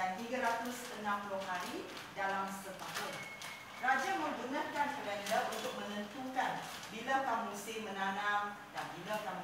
dan 360 hari dalam setahun. Raja menggunakan kalender untuk menentukan bila kamu mesti menanam dan bila kamu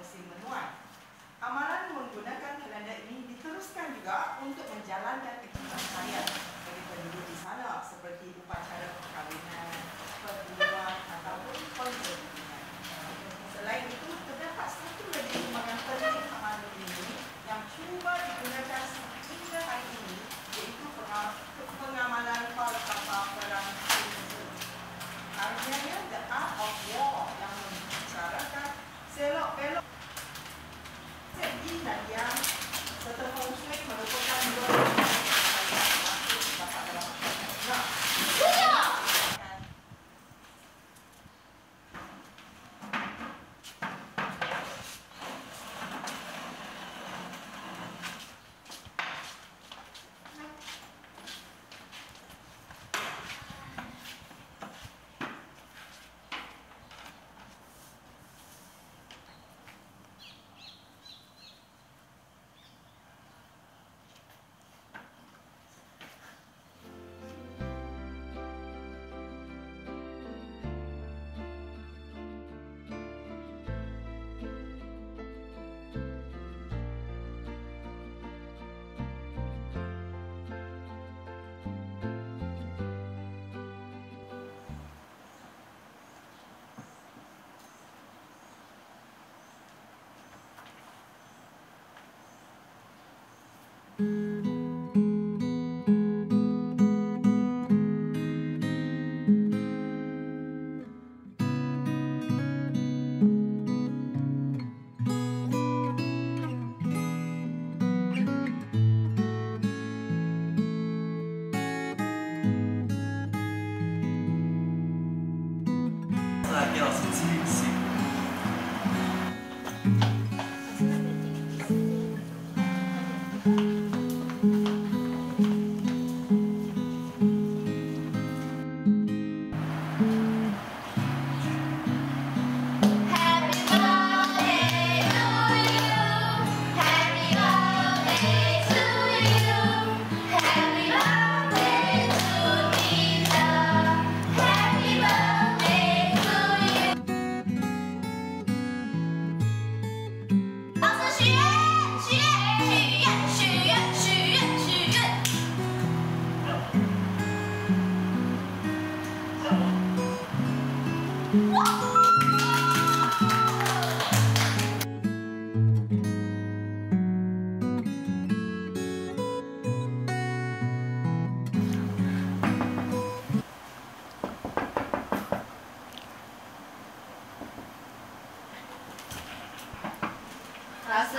老师，